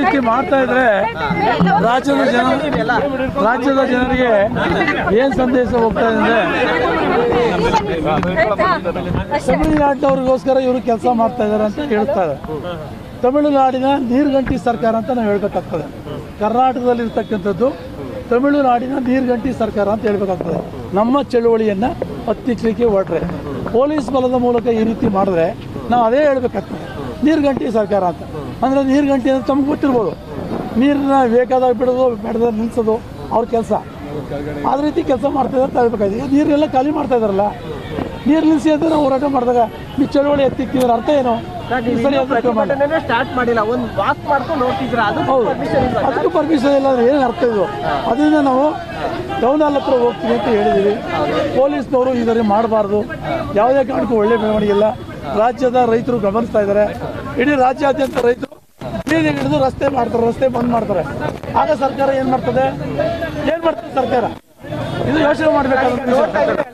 ರೀತಿ ಮಾಡ್ತಾ ಇದ್ರೆ ರಾಜ್ಯದ ಜನ ರಾಜ್ಯದ ಜನರಿಗೆ ಏನ್ ಸಂದೇಶ ಹೋಗ್ತಾ ಇದೆ ತಮಿಳುನಾಡಿನವ್ರಿಗೋಸ್ಕರ ಇವರು ಕೆಲಸ ಮಾಡ್ತಾ ಇದ್ದಾರೆ ಅಂತ ಹೇಳ್ತಾರೆ. ತಮಿಳುನಾಡಿನ ನೀರ್ಗಂಟಿ ಸರ್ಕಾರ ಅಂತ ನಾವು ಹೇಳ್ಬೇಕಾಗ್ತದೆ. ಕರ್ನಾಟಕದಲ್ಲಿ ಇರ್ತಕ್ಕಂಥದ್ದು ತಮಿಳುನಾಡಿನ ನೀರ್ಗಂಟಿ ಸರ್ಕಾರ ಅಂತ ಹೇಳ್ಬೇಕಾಗ್ತದೆ. ನಮ್ಮ ಚಳುವಳಿಯನ್ನ ಹತ್ತಿಕ್ಕಲಿಕ್ಕೆ ಹೊರಟ್ರೆ. ಪೊಲೀಸ್ ಬಲದ ಮೂಲಕ ಈ ರೀತಿ ಮಾಡಿದ್ರೆ ನಾವು ಅದೇ ಹೇಳ್ಬೇಕಾಗ್ತದೆ. ನೀರ್ಗಂಟಿ ಸರ್ಕಾರ ಅಂತ. ಅಂದ್ರೆ ನೀರ್ಗಂಟಿ ಅಂತ ತಮ್ಗೆ ಗೊತ್ತಿರ್ಬೋದು. ನೀರನ್ನ ಬೇಕಾದಾಗ ಬಿಡೋದು ಬೇಡದಾಗ ನಿಲ್ಸೋದು ಅವ್ರ ಕೆಲಸ. ಅದ ರೀತಿ ಕೆಲಸ ಮಾಡ್ತಾ ಇದ್ದಾರೆ ಅಂತ ಹೇಳ್ಬೇಕಾಗಿದೆ ನೀರೆಲ್ಲ ಖಾಲಿ ಮಾಡ್ತಾ ಇದಾರಲ್ಲ? ನೀರು ನಿಲ್ಲಿಸಿ ಅಂತ ನಾವು ಹೋರಾಟ ಮಾಡಿದಾಗ ಈ ಚಳುವಳಿ ಎತ್ತಿಕ್ಕಿದ್ರೆ ಅರ್ಥ ಏನು? ಸ್ಟಾರ್ಟ್ ಮಾಡಿಲ್ಲ. ಒಂದು ವಾಕ್ ಮಾಡ್ಕೊಂಡು ಅದು ಅದಕ್ಕೂ ಪರ್ಮಿಷನ್ ಇಲ್ಲ. ಅಂದ್ರೆ ಏನು ಅರ್ಥ ಇದು? ಅದರಿಂದ ನಾವು ಟೌನ್ ಹಾಲ್ ಹತ್ರ ಹೋಗ್ತೀವಿ ಅಂತ ಹೇಳಿದ್ದೀವಿ ಪೊಲೀಸ್ನವರು ಈ ಥರ ಮಾಡಬಾರ್ದು. ಯಾವುದೇ ಕಾರಣಕ್ಕೂ ಒಳ್ಳೆ ಬೆಳವಣಿಗೆ ಇಲ್ಲ. ರಾಜ್ಯದ ರೈತರು ಗಮನಿಸ್ತಾ ಇದ್ದಾರೆ. ಇಡೀ ರಾಜ್ಯಾದ್ಯಂತ ರೈತರು ಬೀದಿ ಹಿಡಿದು ರಸ್ತೆ ಮಾಡ್ತಾರೆ, ರಸ್ತೆ ಬಂದ್ ಮಾಡ್ತಾರೆ. ಆಗ ಸರ್ಕಾರ ಏನ್ ಮಾಡ್ತದೆ? ಏನ್ ಮಾಡ್ತದೆ ಸರ್ಕಾರ? ಇದು ಯೋಚನೆ ಮಾಡಬೇಕಾದ್ರೆ